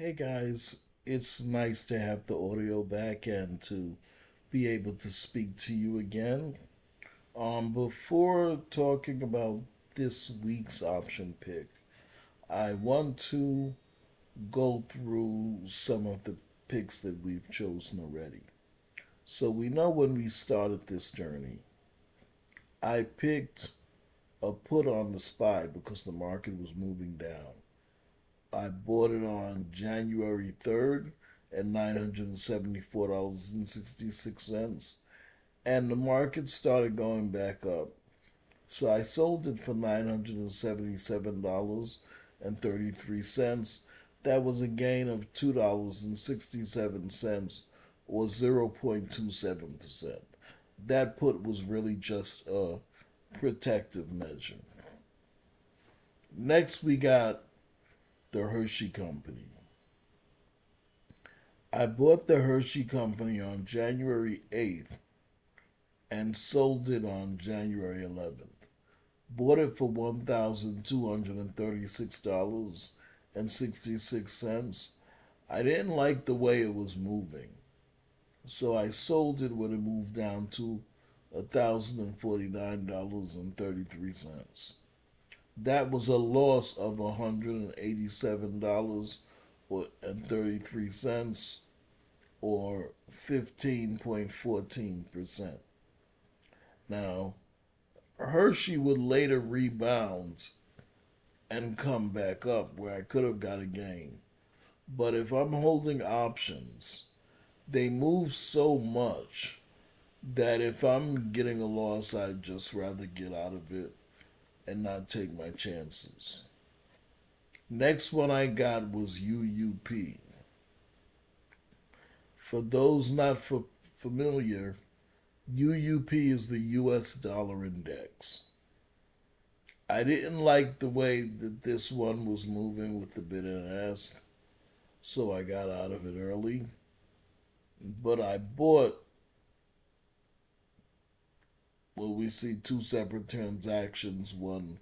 Hey guys, it's nice to have the audio back and to be able to speak to you again. Um, before talking about this week's option pick, I want to go through some of the picks that we've chosen already. So we know when we started this journey, I picked a put on the SPY because the market was moving down. I bought it on January 3rd at $974.66. And the market started going back up. So I sold it for $977.33. That was a gain of $2.67 or 0.27%. That put was really just a protective measure. Next, we got the Hershey Company. I bought the Hershey Company on January 8th and sold it on January 11th. Bought it for $1,236.66. I didn't like the way it was moving, so I sold it when it moved down to $1,049.33 that was a loss of $187 and 33 cents or 15.14%. Now, Hershey would later rebound and come back up where I could have got a gain. But if I'm holding options, they move so much that if I'm getting a loss, I'd just rather get out of it and not take my chances. Next one I got was UUP. For those not f- familiar, UUP is the US dollar index. I didn't like the way that this one was moving with the bid and ask, so I got out of it early. But I bought well, we see two separate transactions, one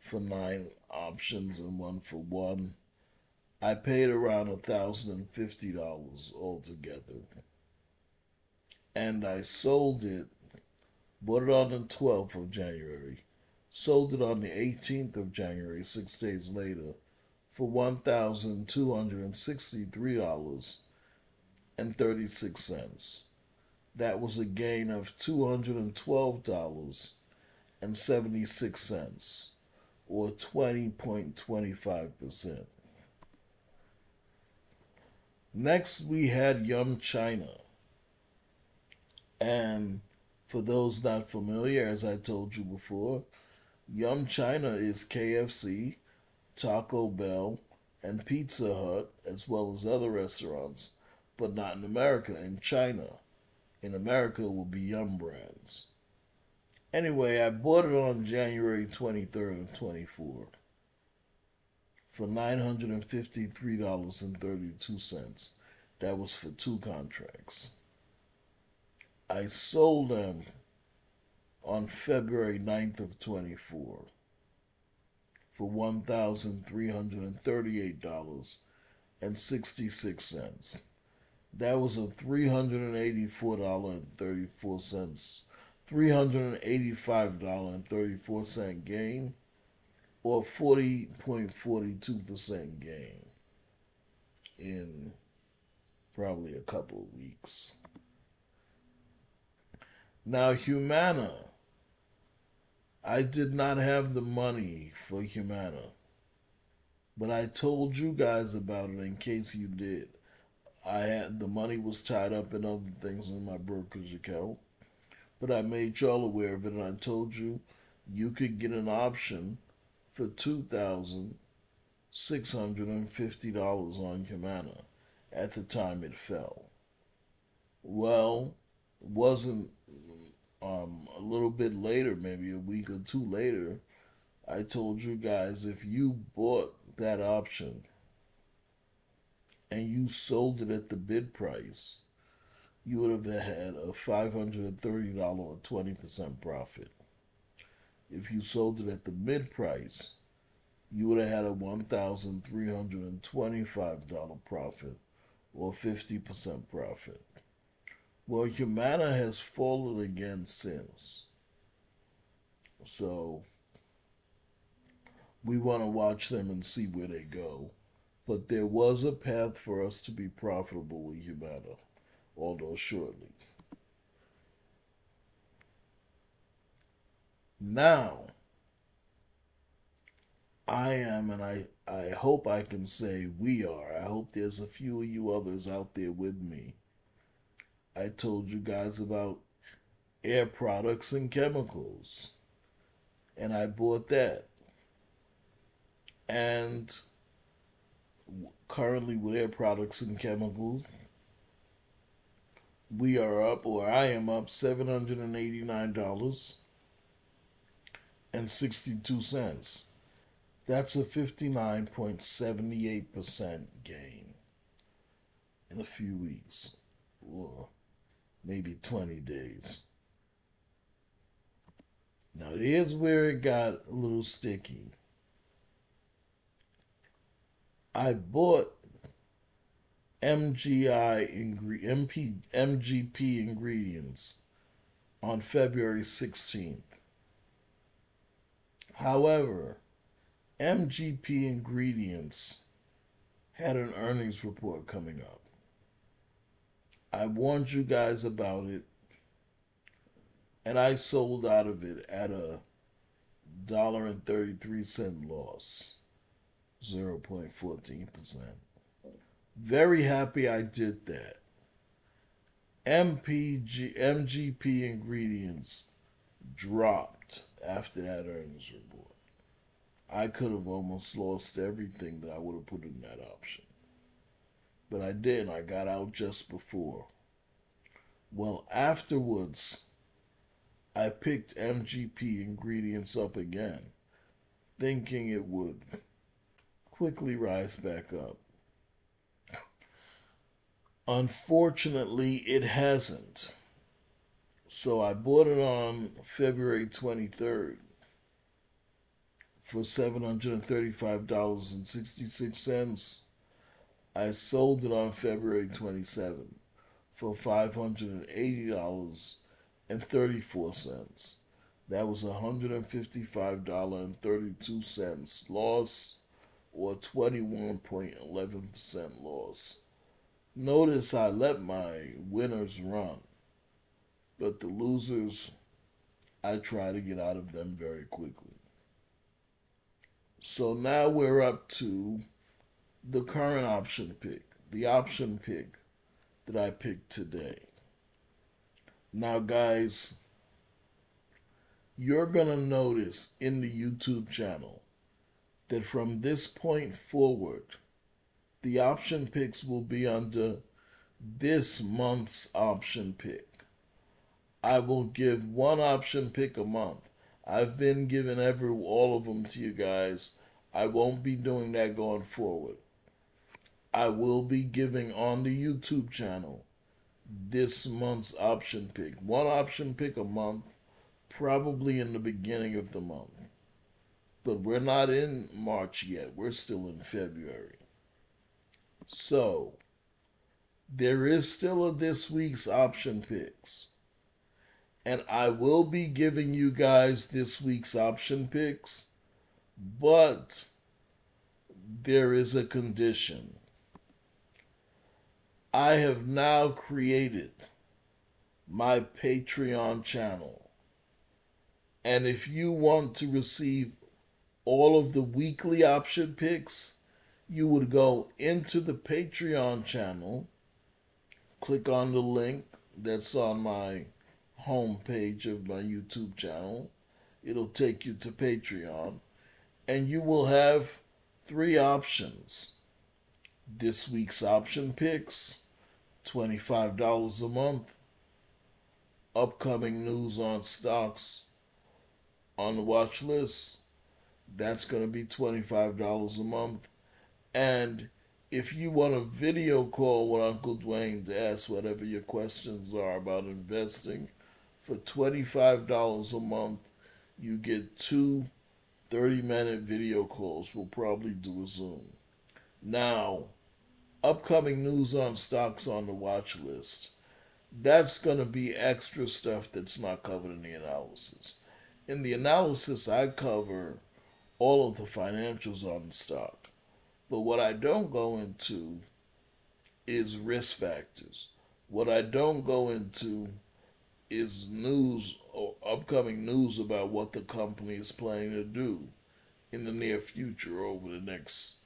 for nine options and one for one. I paid around a thousand and fifty dollars altogether. And I sold it, bought it on the 12th of January, sold it on the 18th of January, six days later, for $1,263.36 that was a gain of $212.76 or 20.25%. Next, we had Yum China. And for those not familiar, as I told you before, Yum China is KFC, Taco Bell, and Pizza Hut, as well as other restaurants, but not in America, in China in America will be Yum Brands. Anyway, I bought it on January 23rd of 24 for $953.32. That was for two contracts. I sold them on February 9th of 24 for $1,338.66. That was a $384.34, $385.34 gain, or 40.42% gain in probably a couple of weeks. Now, Humana, I did not have the money for Humana, but I told you guys about it in case you did. I had the money was tied up in other things in my brokerage account, but I made y'all aware of it, and I told you you could get an option for two thousand six hundred and fifty dollars on Humana at the time it fell. Well, it wasn't um, a little bit later, maybe a week or two later. I told you guys if you bought that option and you sold it at the bid price, you would have had a $530 or 20% profit. If you sold it at the mid price, you would have had a $1,325 profit or 50% profit. Well, Humana has fallen again since. So we want to watch them and see where they go. But there was a path for us to be profitable with Humana, although shortly. Now, I am, and I, I hope I can say we are. I hope there's a few of you others out there with me. I told you guys about air products and chemicals, and I bought that. And currently, with air products and chemicals, we are up, or I am up, $789 and 62 cents. That's a 59.78% gain in a few weeks, or maybe 20 days. Now, here's where it got a little sticky. I bought MGI MP, MGP ingredients on February 16th. However, MGP Ingredients had an earnings report coming up. I warned you guys about it, and I sold out of it at a dollar and thirty three cent loss, zero point fourteen percent. Very happy I did that. MPG MGP Ingredients dropped after that earnings report. I could have almost lost everything that I would have put in that option. But I didn't. I got out just before. Well, afterwards, I picked MGP ingredients up again, thinking it would quickly rise back up. Unfortunately, it hasn't. So I bought it on February 23rd for $735.66. I sold it on February 27th for $580.34. That was $155.32 loss or 21.11% loss. Notice I let my winners run, but the losers, I try to get out of them very quickly. So now we're up to the current option pick, the option pick that I picked today. Now, guys, you're going to notice in the YouTube channel that from this point forward, the option picks will be under this month's option pick. I will give one option pick a month. I've been giving every all of them to you guys. I won't be doing that going forward. I will be giving on the YouTube channel this month's option pick. One option pick a month, probably in the beginning of the month. But we're not in March yet. We're still in February. So, there is still a this week's option picks and I will be giving you guys this week's option picks, but there is a condition. I have now created my Patreon channel. And if you want to receive all of the weekly option picks, you would go into the Patreon channel, click on the link that's on my homepage of my YouTube channel. It'll take you to Patreon, and you will have three options. This week's option picks, $25 a month. Upcoming news on stocks on the watch list, that's going to be $25 a month. And if you want a video call with Uncle Dwayne to ask whatever your questions are about investing, for $25 a month, you get two 30 minute video calls. We'll probably do a Zoom. Now, upcoming news on stocks on the watch list. That's going to be extra stuff that's not covered in the analysis. In the analysis, I cover all of the financials on the stock. But what I don't go into is risk factors. What I don't go into is news or upcoming news about what the company is planning to do in the near future over the next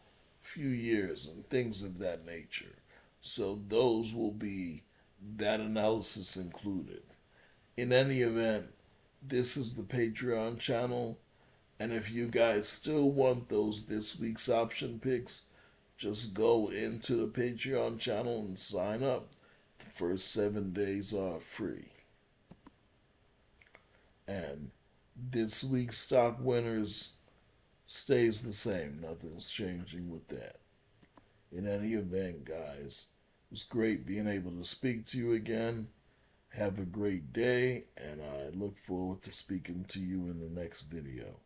few years and things of that nature. So those will be that analysis included. In any event, this is the Patreon channel. And if you guys still want those this week's option picks, just go into the Patreon channel and sign up. The first seven days are free. And this week's stock winners stays the same. Nothing's changing with that. In any event, guys, it was great being able to speak to you again. Have a great day, and I look forward to speaking to you in the next video.